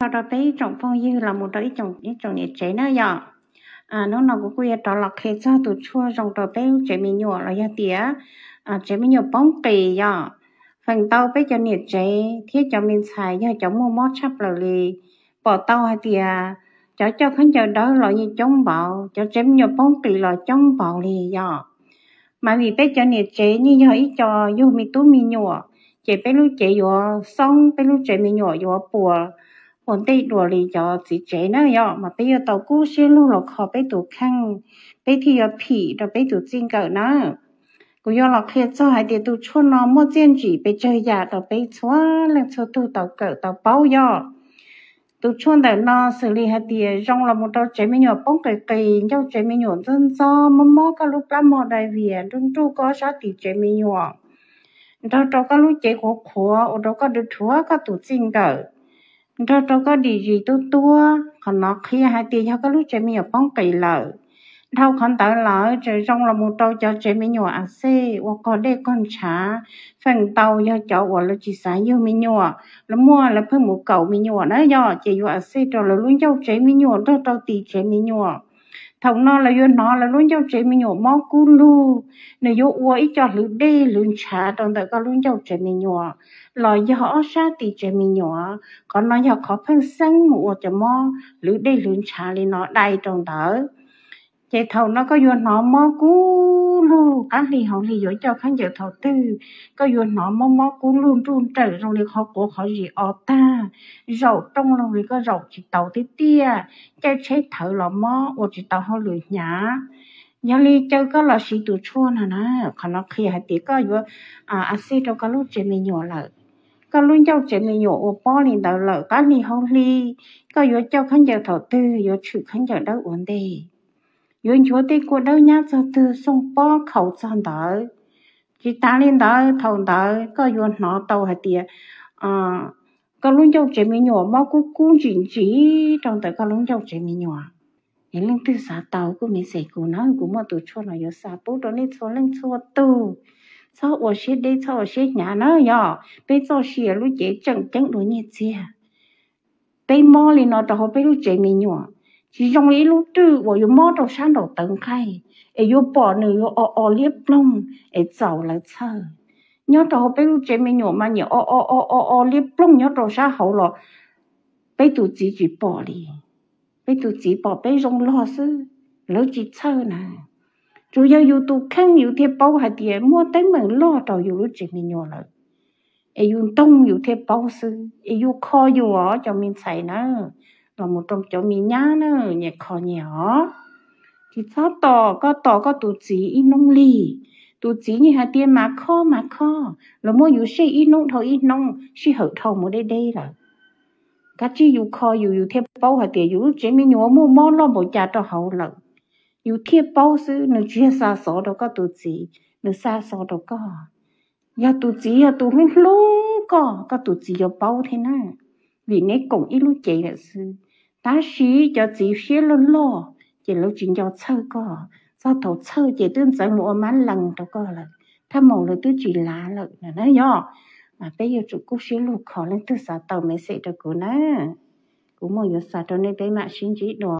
sau đó tới trồng phong như là một đôi trồng những trồng nhiệt chế nữa giờ à nó nào cũng quay đó là khi cho tụ chua trồng đó tới chế mình nhỏ là gia tía. À chế mình nhỏ bóng kỳ giờ phần tàu bây cho nhiệt chế thiết cho mình xài giờ cho mua mót sắp là lì. Bỏ tàu hay tía? Cho cho khán giờ đó là như chống bảo. Cho chế mình nhỏ bóng kỳ là chống bảo lì giờ mà vì bây cho nhiệt chế như giờ ít cho dù mi tú mi nhỏ. Chế bây lúc chế nhỏ xong, bây lúc chế mi nhỏ nhỏ bùa ổn định đùa lì cho chỉ chế nữa yo mà bây giờ tàu cũ xuyên lưu lộc họ bây tụ khăn bây thì ở phỉ rồi bây tụ chính cỡ nữa cô yo lộc khi cho hai địa tụ chua nó mua tiền chỉ bây chơi nhà rồi bây xóa lên số tụ tàu cỡ tàu bao yo tụ chua đời nó xử lý hai địa trong là một tàu chế mấy nhỏ bông cây cây nhau chế mấy nhỏ dân do mà mò cái lúc làm mò đại viện trung trụ có sao thì chế mấy nhỏ đó đó cái lúc chế khó khó ở đó có được thua cái tụ chính cỡ đó đó có đi gì tôi tua còn nó khi hai tiền cho cái lúc chơi mình ở bóng kỳ lợ thâu còn tới lợ trời trong là một tàu cho chơi mình nhỏ à xe và có đây con trả phần tàu cho cháu và là chỉ sáng như mình nhỏ là mua, là phải một cầu mình nhỏ đó do chỉ vào xe cho là luôn cháu chơi mình nhỏ đó tàu tì chơi mình nhỏ thằng nó là vô nó là luôn cháu chơi mình nhỏ mò cú lu nếu vô uống cho lưỡi đi lưỡi trả trong đời có luôn cháu chơi mình nhỏ. Lo gió sa thì chế mình nhỏ. Còn nó giờ có phân sinh mua cho mò lưỡi đi lưỡi trả lên nó đầy trong đời chế thầu nó có vô nó mó cú lu các lì họ lì cho khán giả thầu tư. Có vô nó mó mó cú luôn, run trở rồi lì họ của họ gì ở ta. Rậu trong lòng lì có rậu chỉ tàu tí tia. Chơi chế thở là mó ô chỉ tàu họ lười nhá nhà li chơi có là sĩ tụ chua nè nè. Còn nó khi hai tí có vô à, à axit đâu có lúc chế mì nhỏ lại có luôn cháu chế mình nhỏ ô bó lên đầu lợ cá li họ li có vô cháu khán giả thầu tư, vô chịu khán giả đâu ổn đi yếu chúa tê của đâu nhá cho tư xong bó khẩu chân đó chỉ ta lên đó thầu đó có yếu nó tàu hạt tìa. À có luôn cháu chế mình nhỏ mà cũng cũng chỉ chỉ trong tới có luôn cháu chế mình nhỏ nên lên tư xã tàu của mình sẽ cố nói của mà tụi chua nó yếu xã bố đó nên cho lên chua tu. Sao ở xe đây sao ở xe nhà nó nhỏ bây giờ xe lúc chế chẳng chẳng đối như thế bây mò lên nó đâu bây lúc chế mình nhỏ chỉ trong ý lúc tư của yêu mò đâu sáng đầu tận khai. E yêu bỏ nữ yêu ở ở liếp lông e giàu là chờ nhớ đâu bây lúc chế mình nhỏ mà nhớ ở ở ở ở ở liếp lông nhớ đâu sáng hậu lọ. Bây tụ chỉ chỉ bỏ đi bây tụ chỉ bỏ bây trong lo sư. Lỡ chỉ chờ nè chủ yếu yêu tu khăn yêu thiệt bao hạt tiền mua tới mình lo đầu yêu lúc chế mình nhỏ rồi ấy yếu tông yêu thiệt bao sư. Ấy yếu kho yêu ở cho mình xài nữa là một trong cho mi nhá nữa nhẹ kho nhỏ. Thì sao tỏ có tỏ có tụ chỉ ít nông lì. Tụ chỉ như hạt tiền mà kho mà kho. Là mua yếu xe ít nông thôi ít nông. Chỉ hở thầu một đây đây là. các chị yếu kho yếu yếu thiệt bao hạt tiền yếu chỉ mi nhúa, mua mò lo một nhà cho hậu lợn. Yêu thiệt bao sư nó chia xa số đâu có tụ chỉ nó xa số đâu có. Ya tụ chỉ ya tụ lúc lúc có có tụ chỉ yo bao thế nào vì nét cũng ít lúc chạy là sư 但是就只些了咯，就 lúc chuyện cho chơi có, sau thổ chơi chỉ tương dẫn một má lần đó có là, ta mổ là tôi chỉ lá lợn là nó nhỏ, mà bây giờ chúng cũng sẽ lục khó lên từ sáu tàu mới sẽ được cố nè, cũng mong giờ sáu tàu này tới mà xin chỉ đồ.